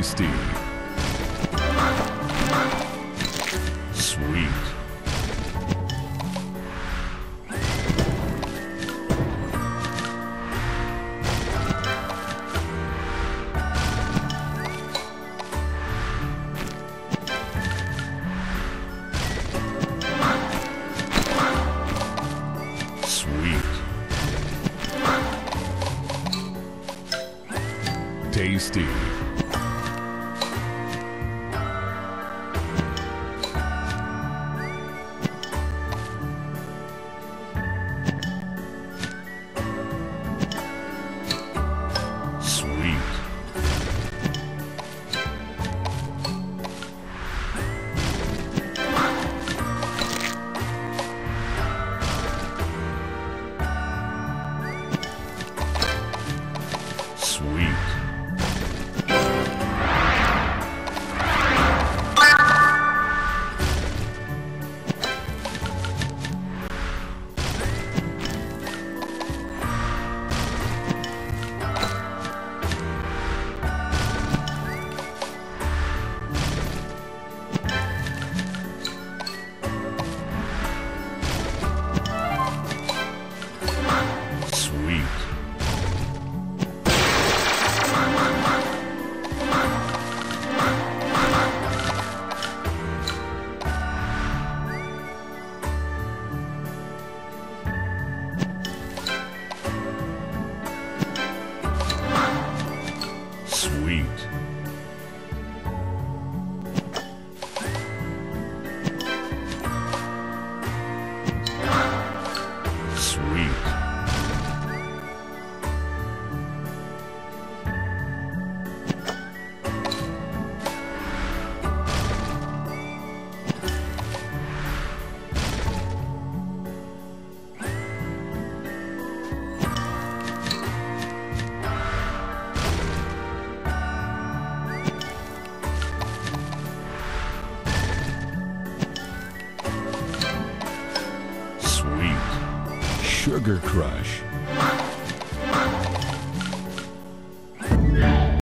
Tasty. Sweet. Sweet. Tasty. sweet. Sugar Crush.